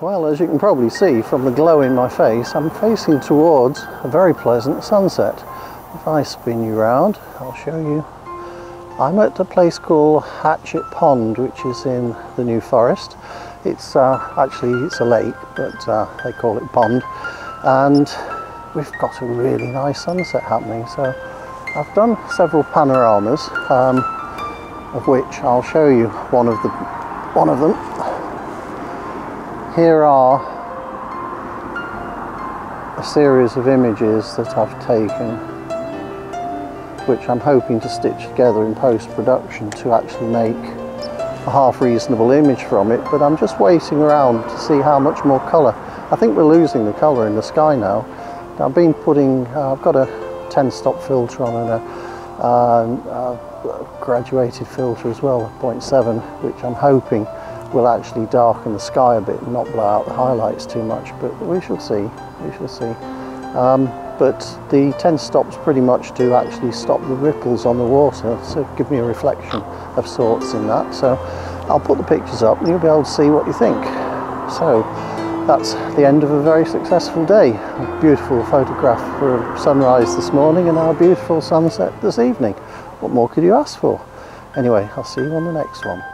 Well, as you can probably see from the glow in my face, I'm facing towards a very pleasant sunset. If I spin you round, I'll show you. I'm at a place called Hatchet Pond, which is in the New Forest. It's uh, actually it's a lake, but uh, they call it pond, and we've got a really nice sunset happening. So I've done several panoramas, um, of which I'll show you one of the one of them here are a series of images that I've taken which I'm hoping to stitch together in post-production to actually make a half reasonable image from it but I'm just waiting around to see how much more colour. I think we're losing the colour in the sky now. I've been putting uh, I've got a 10 stop filter on and a, uh, a graduated filter as well 0.7 which I'm hoping will actually darken the sky a bit and not blow out the highlights too much but we shall see we shall see. Um, but the 10 stops pretty much do actually stop the ripples on the water so give me a reflection of sorts in that. So I'll put the pictures up and you'll be able to see what you think. So that's the end of a very successful day. A beautiful photograph for sunrise this morning and our beautiful sunset this evening. What more could you ask for? Anyway I'll see you on the next one